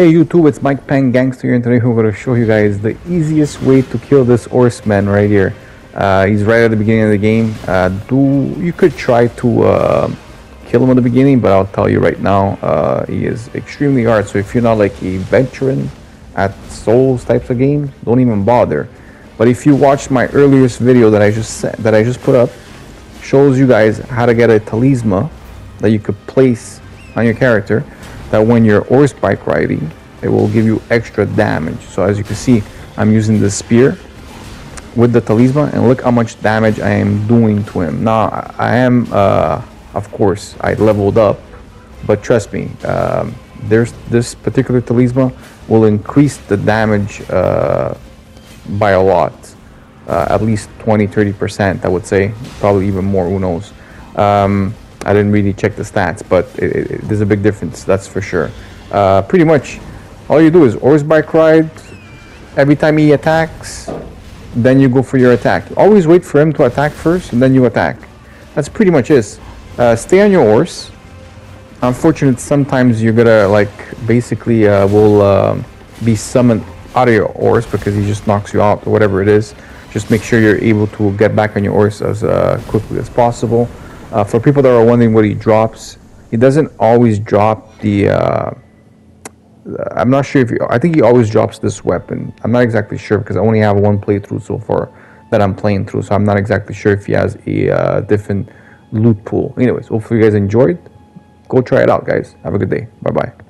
Hey YouTube, it's Mike Pengangster here and today we're going to show you guys the easiest way to kill this horseman right here. Uh, he's right at the beginning of the game. Uh, do You could try to uh, kill him at the beginning, but I'll tell you right now, uh, he is extremely hard. So if you're not like a veteran at Souls types of games, don't even bother. But if you watched my earliest video that I just that I just put up, shows you guys how to get a talisman that you could place on your character that when you're horse bike riding, it will give you extra damage. So as you can see, I'm using the spear with the talisman and look how much damage I am doing to him. Now, I am, uh, of course, I leveled up, but trust me, um, there's this particular talisman will increase the damage uh, by a lot. Uh, at least 20 30% I would say, probably even more, who knows. Um, I didn't really check the stats, but it, it, there's a big difference, that's for sure. Uh, pretty much, all you do is horse bike ride. Every time he attacks, then you go for your attack. Always wait for him to attack first, and then you attack. That's pretty much it. Uh, stay on your horse. Unfortunately, sometimes you're gonna like basically uh, will uh, be summoned out of your horse because he just knocks you out or whatever it is. Just make sure you're able to get back on your horse as uh, quickly as possible. Uh, for people that are wondering what he drops, he doesn't always drop the. Uh, I'm not sure if I think he always drops this weapon. I'm not exactly sure because I only have one playthrough so far that I'm playing through, so I'm not exactly sure if he has a uh, different loot pool. Anyways, hopefully you guys enjoyed. Go try it out, guys. Have a good day. Bye bye.